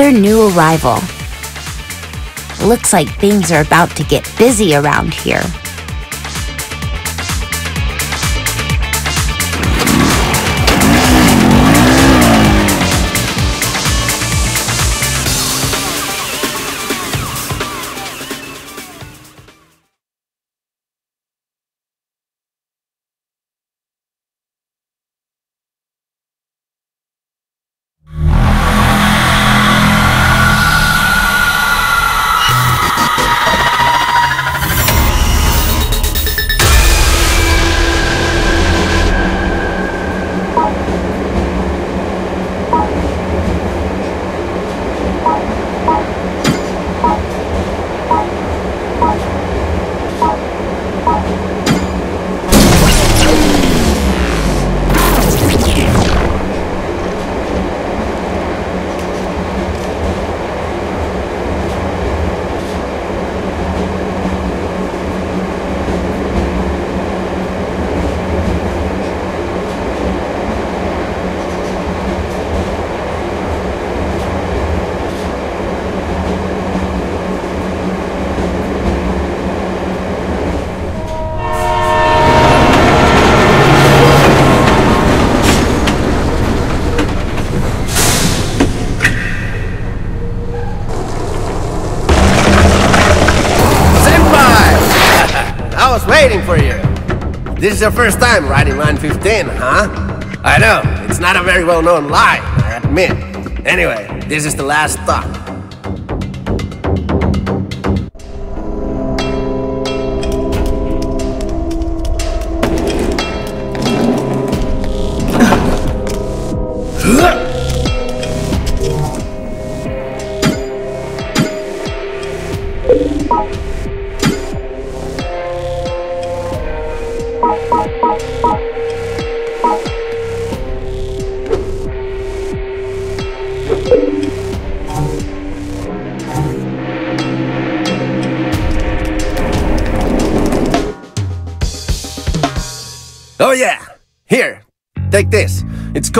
Another new arrival. Looks like things are about to get busy around here. Your first time riding Line 15, huh? I know, it's not a very well-known line, I admit. Anyway, this is the last stop.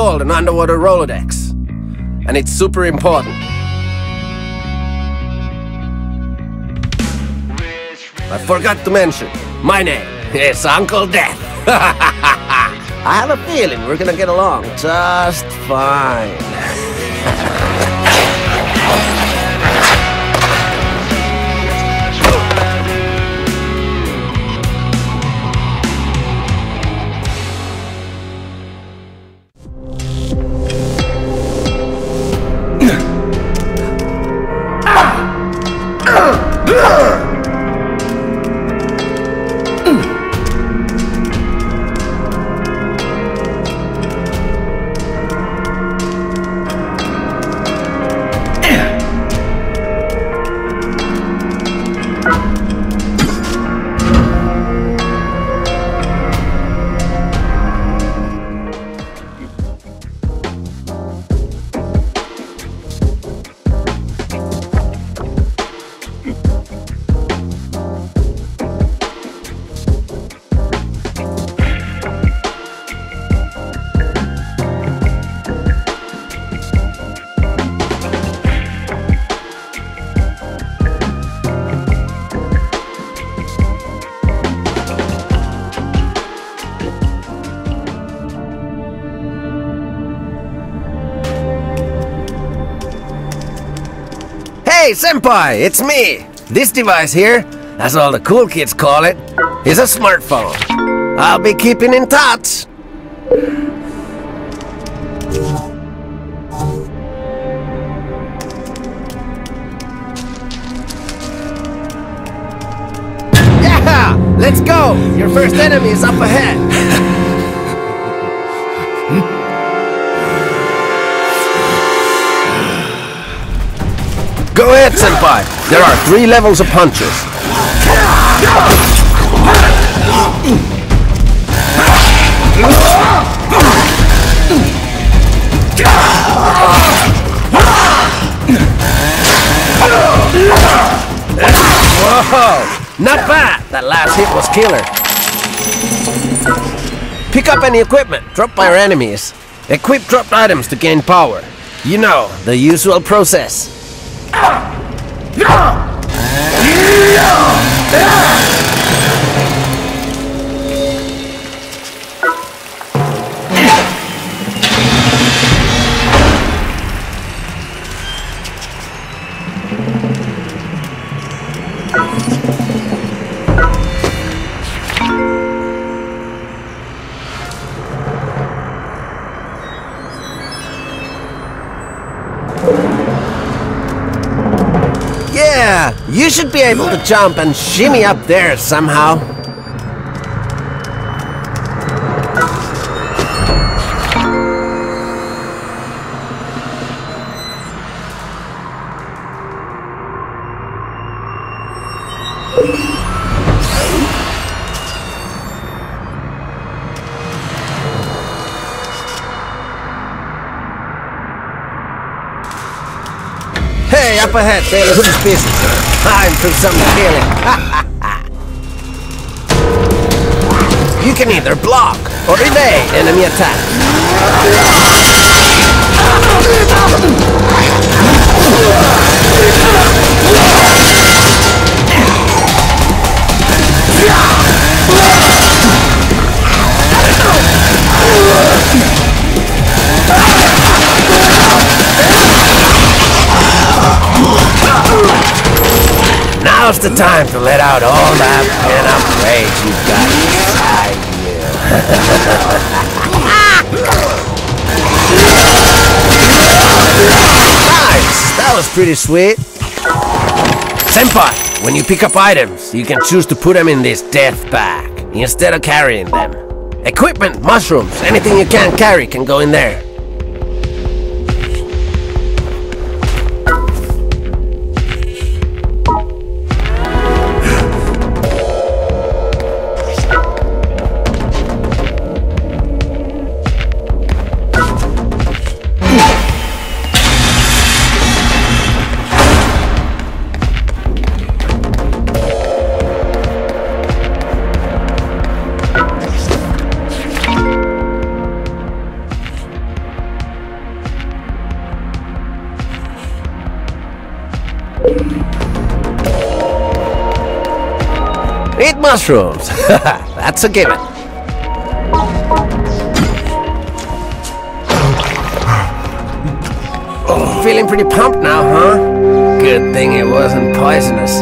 Called an underwater Rolodex. And it's super important. I forgot to mention, my name is Uncle Death. I have a feeling we're gonna get along just fine. Hey, Senpai, it's me! This device here, as all the cool kids call it, is a smartphone. I'll be keeping in touch. Yeah! Let's go! Your first enemy is up ahead! Ahead, Senpai! There are three levels of punches. Whoa! Not bad! That last hit was killer. Pick up any equipment dropped by our enemies. Equip dropped items to gain power. You know, the usual process. Yeah, you should be able to jump and shimmy up there somehow. Up ahead, Bailey, who's busy? Time for some killing. you can either block or evade enemy attacks. Now's the time to let out all that pent-up rage you've got inside you. nice! That was pretty sweet. Senpai, when you pick up items, you can choose to put them in this death bag instead of carrying them. Equipment, mushrooms, anything you can't carry can go in there. Mushrooms. That's a given. Feeling pretty pumped now, huh? Good thing it wasn't poisonous.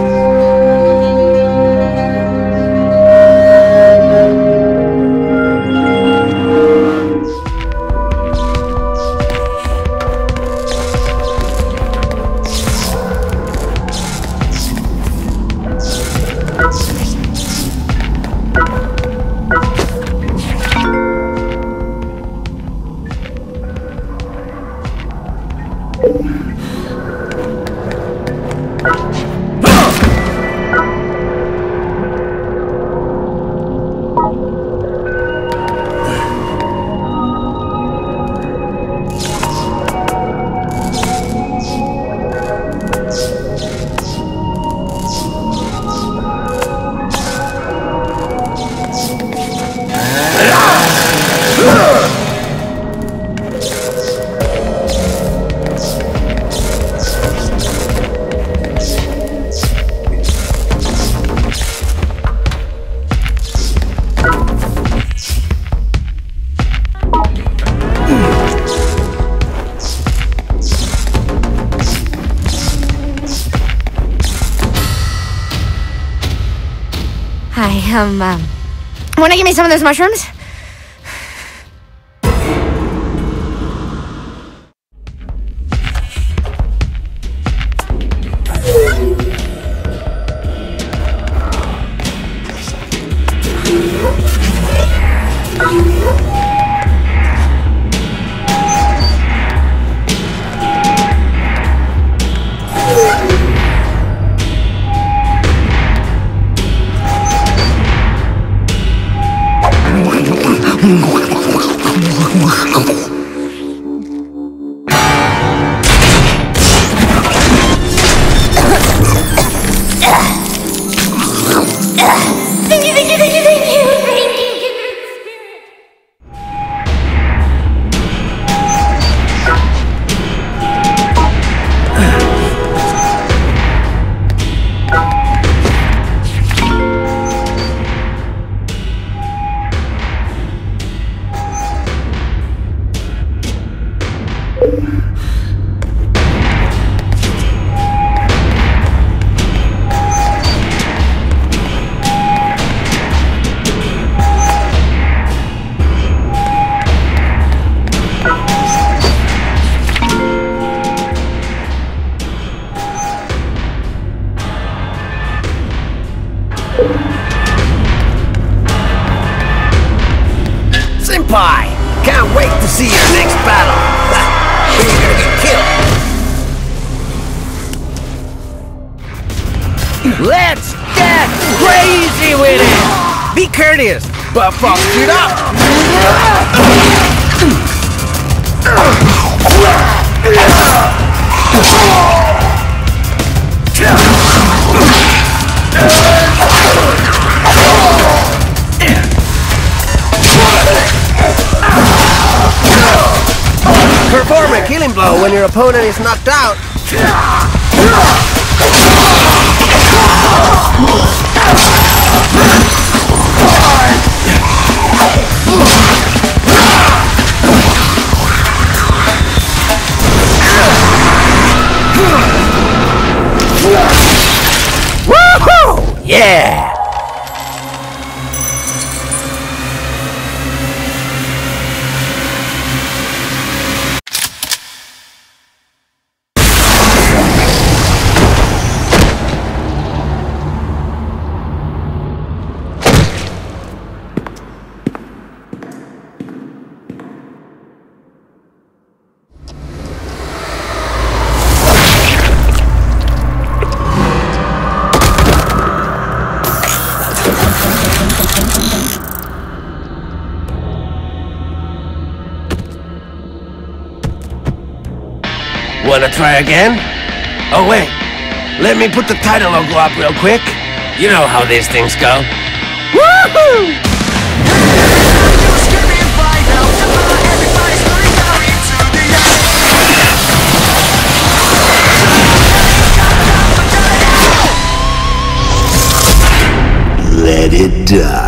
Um, um, wanna give me some of those mushrooms? Pie! Can't wait to see your next battle! You're gonna get killed! Let's get crazy with it! Be courteous, but fuck it up! Perform a killing blow when your opponent is knocked out. Woohoo! Yeah! Wanna try again? Oh wait, let me put the title logo up real quick. You know how these things go. Woohoo! Let it die.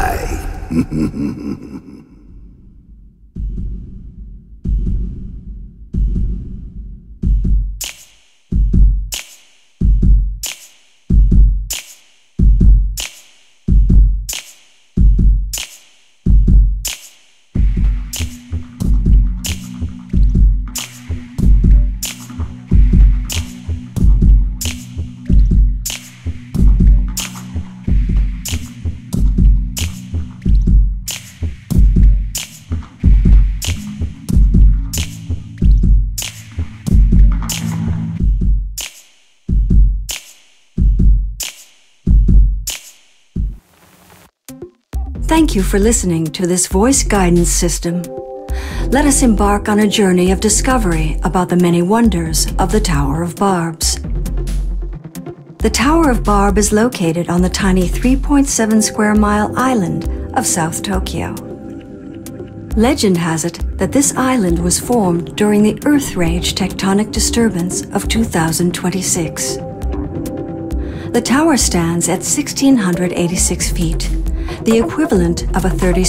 Thank you for listening to this voice guidance system. Let us embark on a journey of discovery about the many wonders of the Tower of Barbs. The Tower of Barb is located on the tiny 3.7 square mile island of South Tokyo. Legend has it that this island was formed during the Earth Rage tectonic disturbance of 2026. The tower stands at 1,686 feet, the equivalent of a 30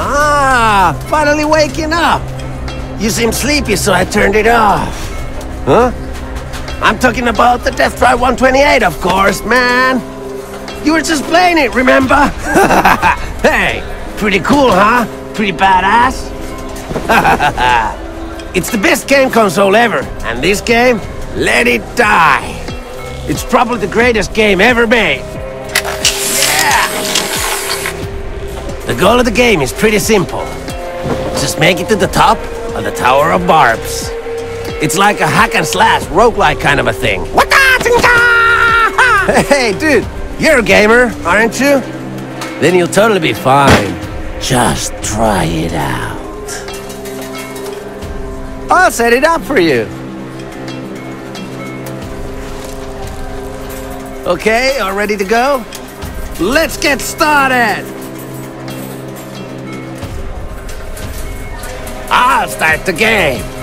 Ah, finally waking up. You seem sleepy, so I turned it off. Huh? I'm talking about the Death Drive 128, of course, man. You were just playing it, remember? hey, pretty cool, huh? Pretty badass? it's the best game console ever, and this game, let it die. It's probably the greatest game ever made. Yeah! The goal of the game is pretty simple. Just make it to the top of the Tower of Barbs. It's like a hack and slash roguelike kind of a thing. What got hey, dude, you're a gamer, aren't you? Then you'll totally be fine. Just try it out. I'll set it up for you. Okay, all ready to go? Let's get started! I'll start the game.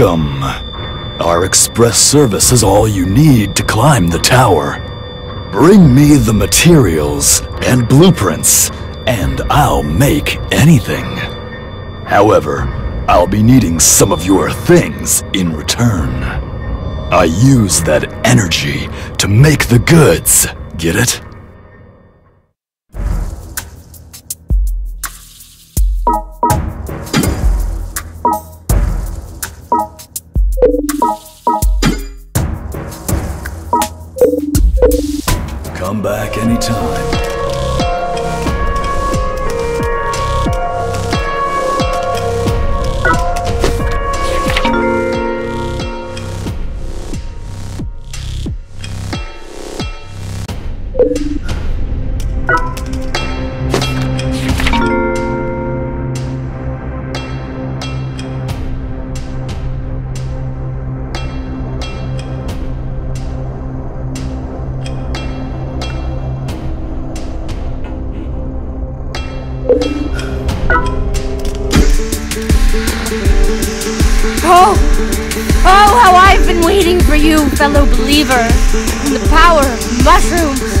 Welcome. Our express service is all you need to climb the tower. Bring me the materials and blueprints, and I'll make anything. However, I'll be needing some of your things in return. I use that energy to make the goods. Get it? Back anytime. Believer, in the power of mushrooms!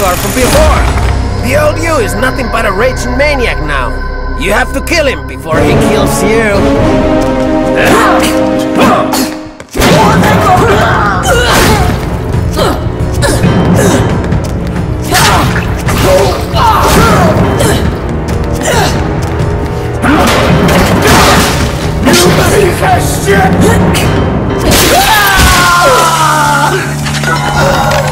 Before. The old you is nothing but a raging maniac now. You have to kill him before he kills you. Three,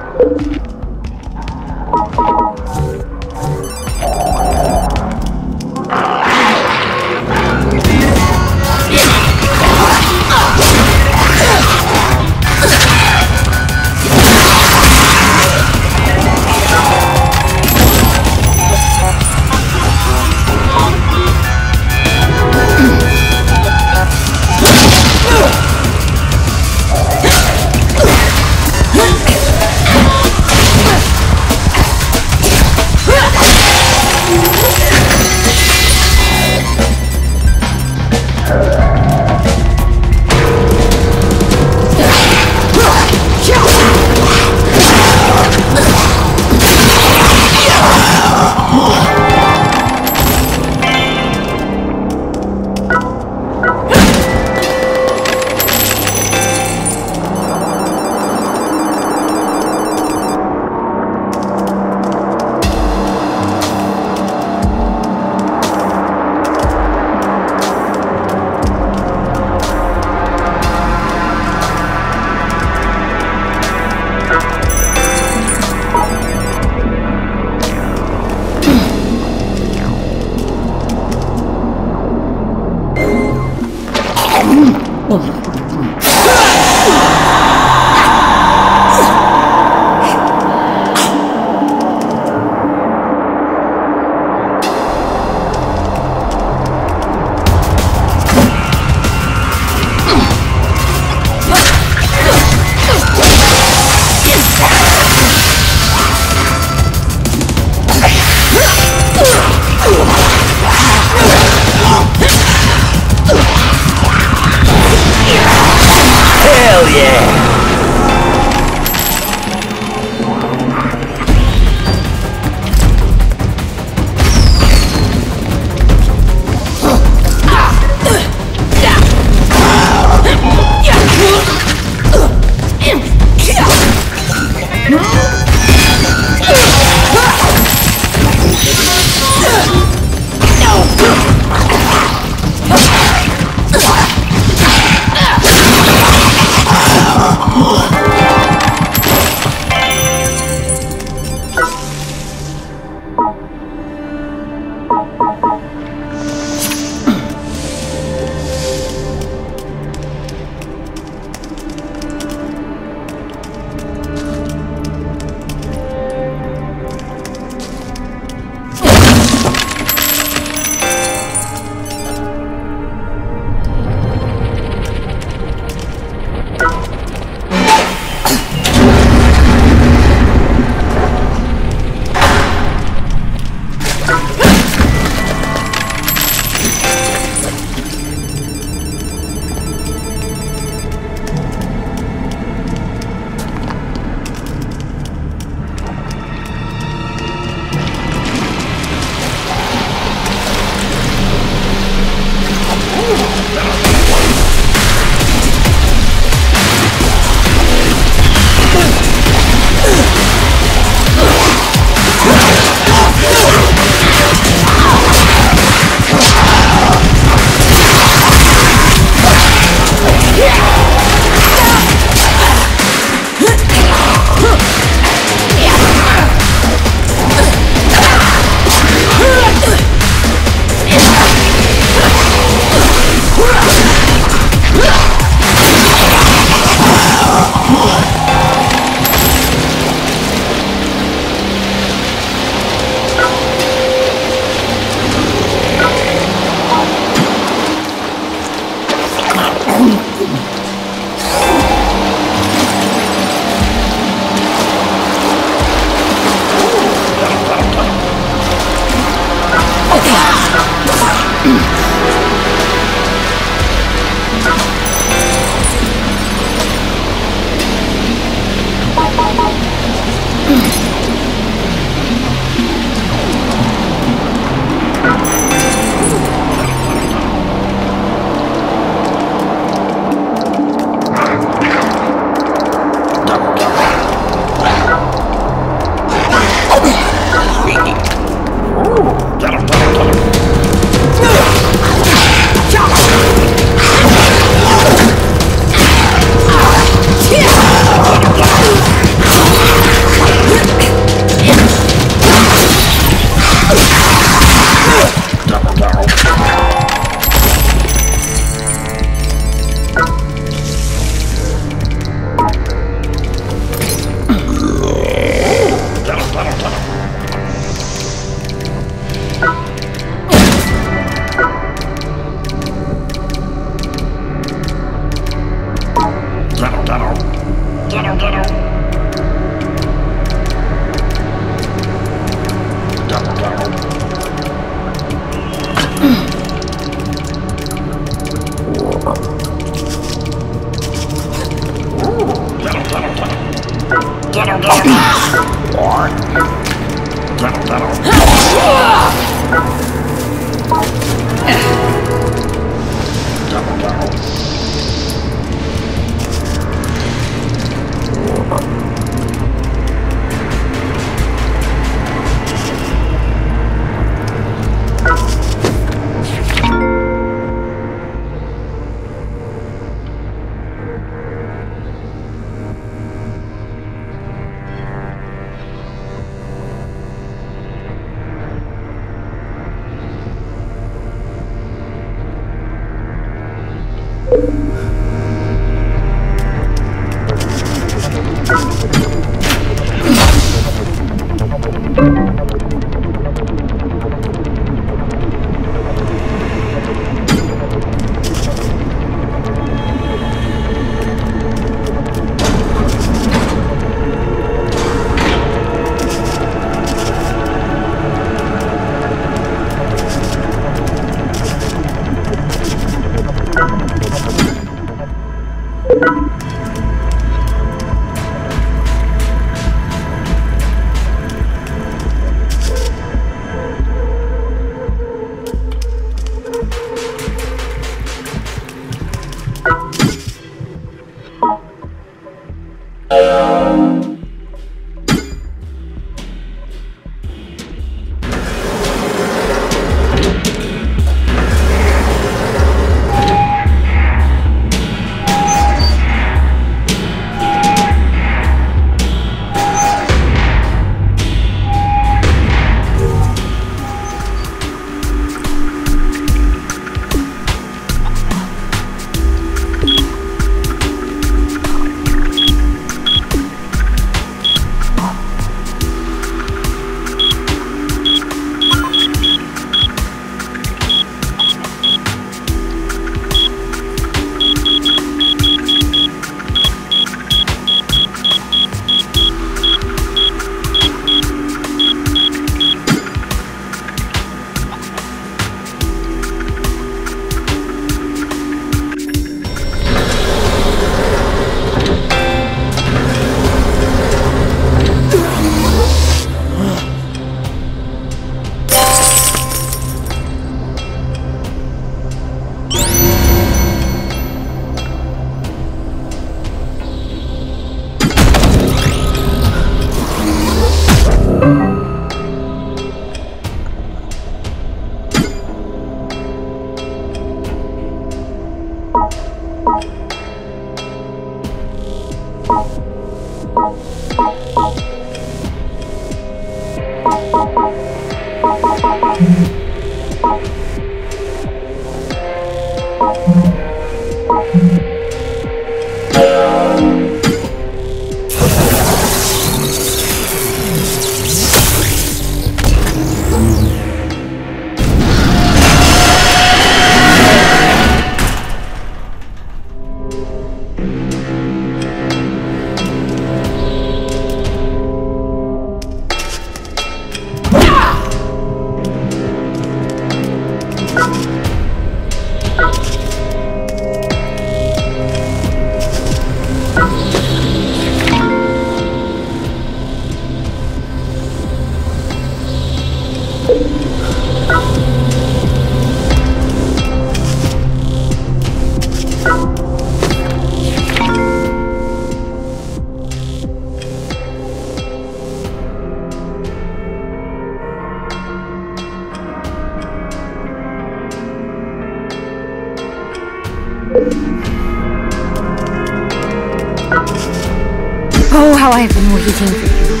waiting for you,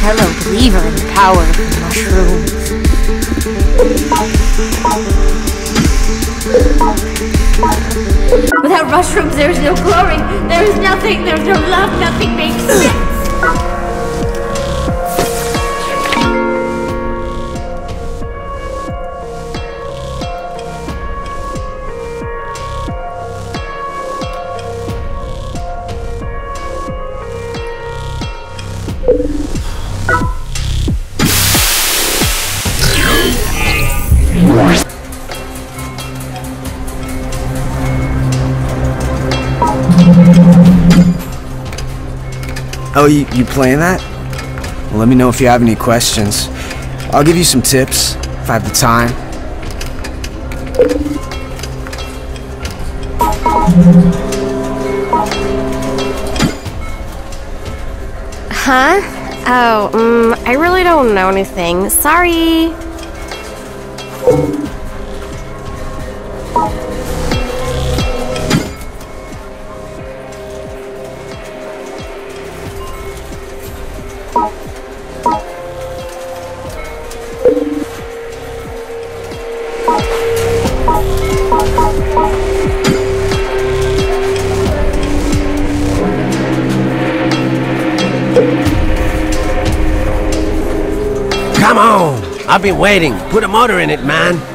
fellow believer in the power of the mushrooms. Without mushrooms, there is no glory. There is nothing. There's no love. Nothing makes sense. Oh, you, you playing that? Well, let me know if you have any questions. I'll give you some tips if I have the time. Huh? Oh, um, I really don't know anything. Sorry. Been waiting. Put a motor in it, man.